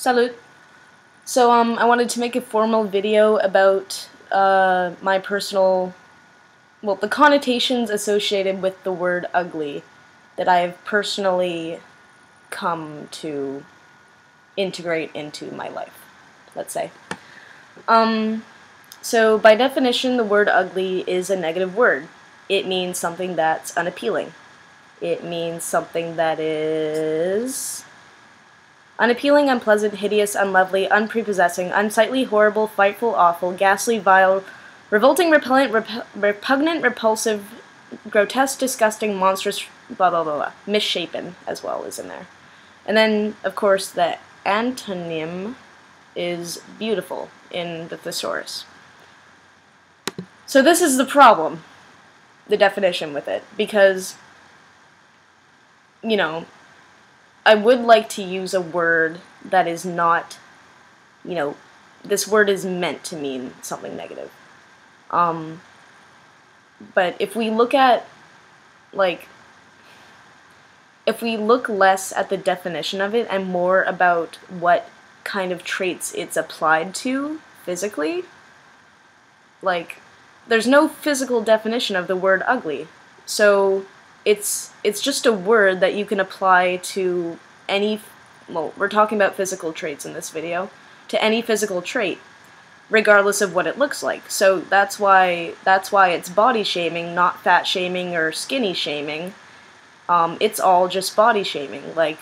Salut. So um, I wanted to make a formal video about uh, my personal, well, the connotations associated with the word ugly that I have personally come to integrate into my life, let's say. Um, so by definition, the word ugly is a negative word. It means something that's unappealing. It means something that is unappealing, unpleasant, hideous, unlovely, unprepossessing, unsightly, horrible, frightful, awful, ghastly, vile, revolting, repellent, rep- repugnant, repulsive, grotesque, disgusting, monstrous, blah blah blah blah. Misshapen as well is in there. And then, of course, the antonym is beautiful in the thesaurus. So this is the problem, the definition with it, because, you know, I would like to use a word that is not, you know, this word is meant to mean something negative. Um, but if we look at, like, if we look less at the definition of it and more about what kind of traits it's applied to physically, like, there's no physical definition of the word ugly. So it's it's just a word that you can apply to any well, we're talking about physical traits in this video, to any physical trait regardless of what it looks like. So that's why that's why it's body shaming, not fat shaming or skinny shaming. Um, it's all just body shaming. Like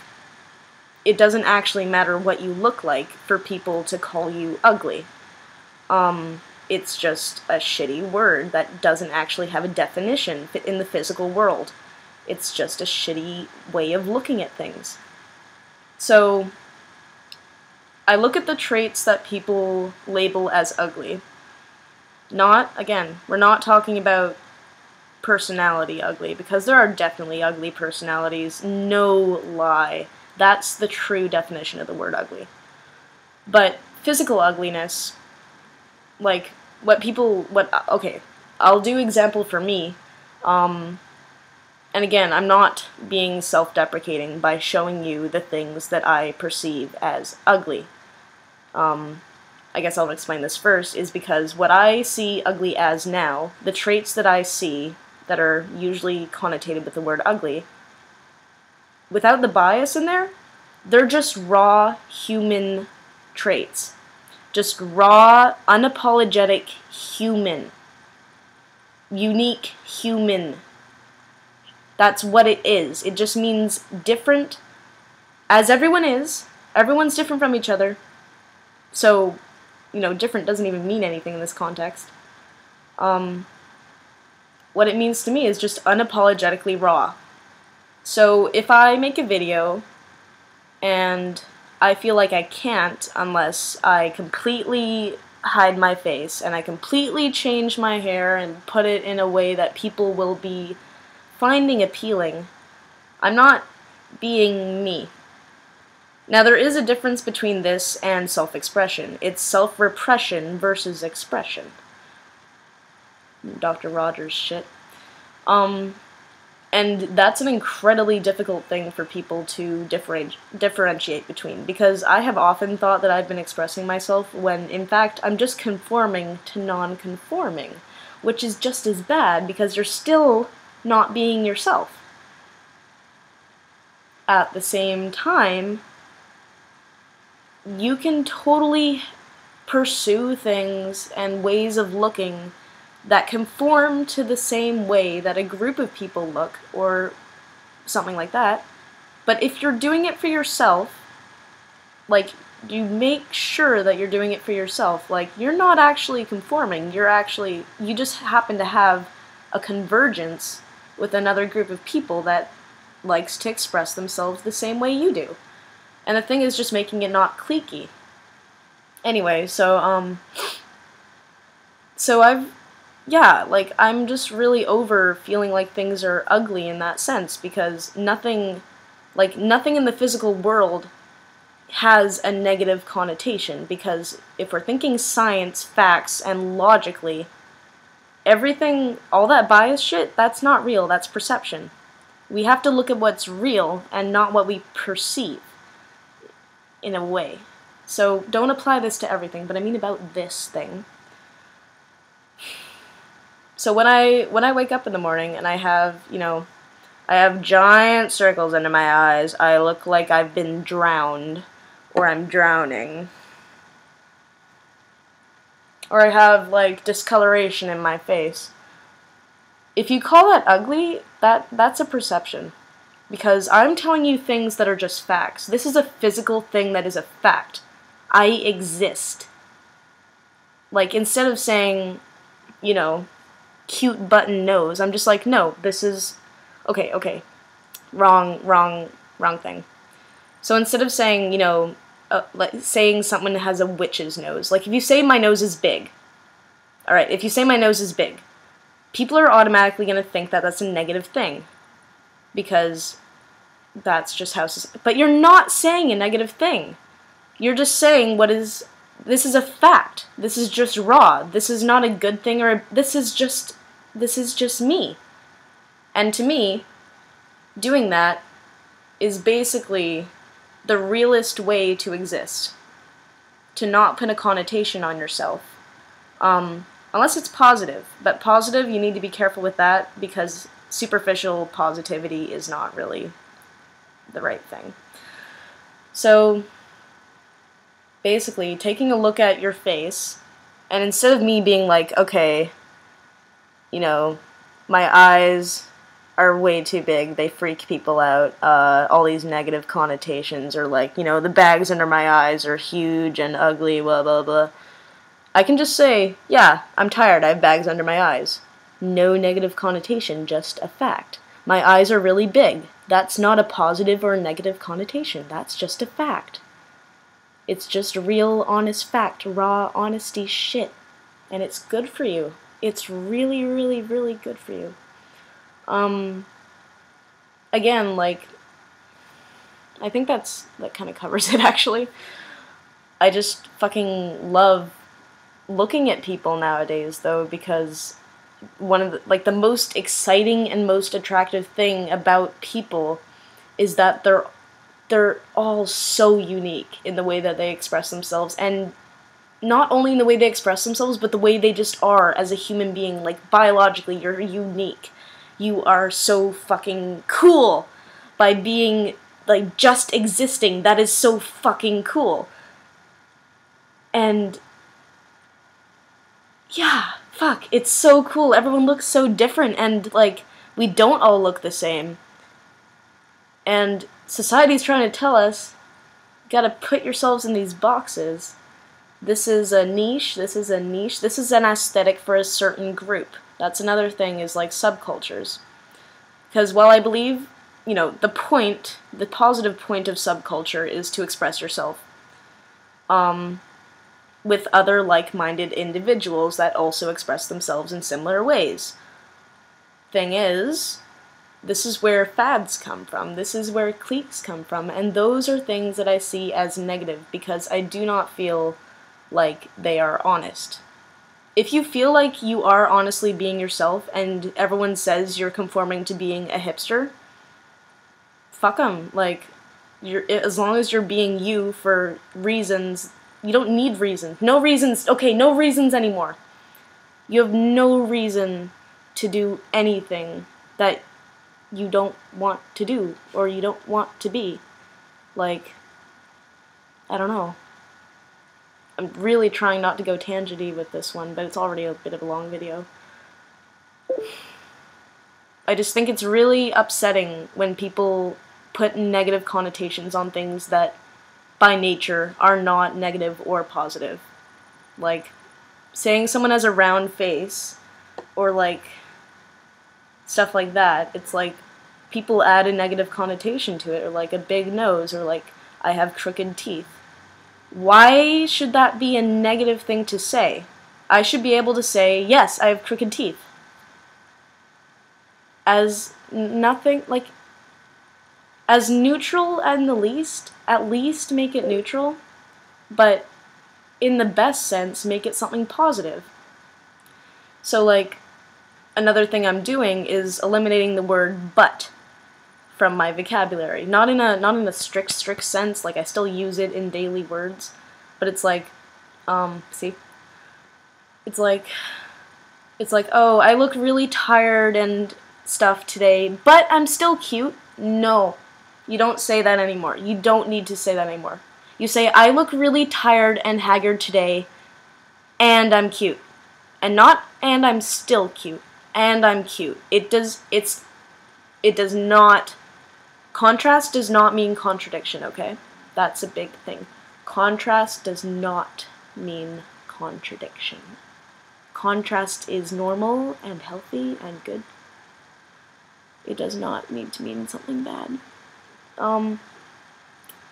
it doesn't actually matter what you look like for people to call you ugly. Um, it's just a shitty word that doesn't actually have a definition in the physical world. It's just a shitty way of looking at things. So, I look at the traits that people label as ugly. Not, again, we're not talking about personality ugly, because there are definitely ugly personalities, no lie. That's the true definition of the word ugly. But physical ugliness, like what people, what, okay, I'll do example for me. Um, and again, I'm not being self deprecating by showing you the things that I perceive as ugly. Um, I guess I'll explain this first, is because what I see ugly as now, the traits that I see that are usually connotated with the word ugly, without the bias in there, they're just raw human traits. Just raw, unapologetic human. Unique human that's what it is. It just means different, as everyone is. Everyone's different from each other. So, you know, different doesn't even mean anything in this context. Um, what it means to me is just unapologetically raw. So if I make a video and I feel like I can't unless I completely hide my face and I completely change my hair and put it in a way that people will be finding appealing. I'm not being me. Now, there is a difference between this and self expression. It's self repression versus expression. Dr. Rogers shit. Um, and that's an incredibly difficult thing for people to differenti- differentiate between because I have often thought that I've been expressing myself when in fact I'm just conforming to non conforming, which is just as bad because you're still not being yourself. At the same time, you can totally pursue things and ways of looking that conform to the same way that a group of people look, or something like that. But if you're doing it for yourself, like, you make sure that you're doing it for yourself. Like, you're not actually conforming, you're actually, you just happen to have a convergence with another group of people that likes to express themselves the same way you do. And the thing is just making it not cliquey. Anyway, so um so I've yeah, like I'm just really over feeling like things are ugly in that sense because nothing like nothing in the physical world has a negative connotation because if we're thinking science, facts, and logically, everything, all that bias shit, that's not real, that's perception. We have to look at what's real and not what we perceive, in a way. So don't apply this to everything, but I mean about this thing. So when I when I wake up in the morning and I have, you know, I have giant circles under my eyes, I look like I've been drowned or I'm drowning. Or I have like discoloration in my face. If you call that ugly, that that's a perception. Because I'm telling you things that are just facts. This is a physical thing that is a fact. I exist. Like instead of saying, you know, cute button nose. I'm just like, no, this is okay, okay. Wrong, wrong, wrong thing. So instead of saying, you know, uh, like saying someone has a witch's nose, like if you say my nose is big, all right, if you say my nose is big, people are automatically going to think that that's a negative thing because that's just how. But you're not saying a negative thing. You're just saying what is. This is a fact. This is just raw. This is not a good thing or a, this is just this is just me. And to me, doing that is basically the realest way to exist. To not put a connotation on yourself. Um, unless it's positive. But positive, you need to be careful with that because superficial positivity is not really the right thing. So, basically, taking a look at your face, and instead of me being like, okay, you know, my eyes are way too big. They freak people out. Uh, all these negative connotations are like, you know, the bags under my eyes are huge and ugly, blah, blah, blah. I can just say, yeah, I'm tired. I have bags under my eyes. No negative connotation, just a fact. My eyes are really big. That's not a positive or a negative connotation. That's just a fact. It's just real, honest fact, raw honesty shit. And it's good for you it's really, really, really good for you. Um, again, like, I think that's, that kind of covers it actually. I just fucking love looking at people nowadays though because one of the, like the most exciting and most attractive thing about people is that they're they're all so unique in the way that they express themselves and not only in the way they express themselves, but the way they just are as a human being. Like, biologically, you're unique. You are so fucking cool by being, like, just existing. That is so fucking cool. And. Yeah, fuck. It's so cool. Everyone looks so different, and, like, we don't all look the same. And society's trying to tell us, gotta put yourselves in these boxes this is a niche, this is a niche, this is an aesthetic for a certain group. That's another thing is like subcultures. Because while I believe, you know, the point, the positive point of subculture is to express yourself um, with other like minded individuals that also express themselves in similar ways. Thing is, this is where fads come from, this is where cliques come from, and those are things that I see as negative because I do not feel like they are honest. If you feel like you are honestly being yourself and everyone says you're conforming to being a hipster, fuck them. Like, you're, as long as you're being you for reasons, you don't need reasons. No reasons. Okay, no reasons anymore. You have no reason to do anything that you don't want to do or you don't want to be. Like, I don't know. I'm really trying not to go tangenty with this one, but it's already a bit of a long video. I just think it's really upsetting when people put negative connotations on things that, by nature, are not negative or positive. Like, saying someone has a round face, or like, stuff like that. It's like, people add a negative connotation to it, or like a big nose, or like, I have crooked teeth why should that be a negative thing to say? I should be able to say, yes, I have crooked teeth. As nothing, like, as neutral at the least, at least make it neutral, but in the best sense, make it something positive. So, like, another thing I'm doing is eliminating the word but from my vocabulary. Not in a not in a strict strict sense, like I still use it in daily words, but it's like, um, see? It's like, it's like, oh, I look really tired and stuff today, but I'm still cute. No, you don't say that anymore. You don't need to say that anymore. You say, I look really tired and haggard today, and I'm cute. And not, and I'm still cute. And I'm cute. It does, it's, it does not, contrast does not mean contradiction, okay? That's a big thing. Contrast does not mean contradiction. Contrast is normal and healthy and good. It does not need to mean something bad. Um,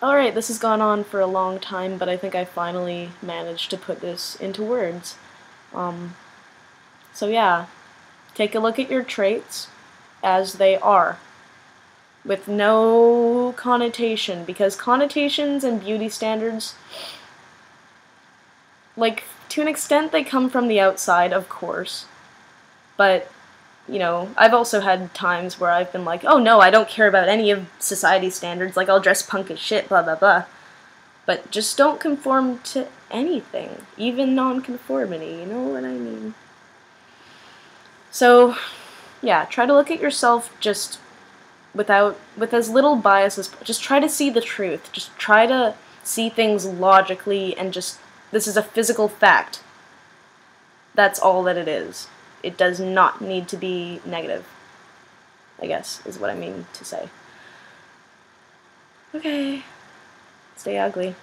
alright, this has gone on for a long time, but I think I finally managed to put this into words. Um, so yeah, take a look at your traits as they are, with no connotation, because connotations and beauty standards, like, to an extent they come from the outside, of course, but you know, I've also had times where I've been like, oh no, I don't care about any of society standards, like I'll dress punk as shit, blah blah blah. But just don't conform to anything, even nonconformity, you know what I mean? So, yeah, try to look at yourself just without, with as little bias as, just try to see the truth. Just try to see things logically and just, this is a physical fact. That's all that it is it does not need to be negative. I guess is what I mean to say. Okay. Stay ugly.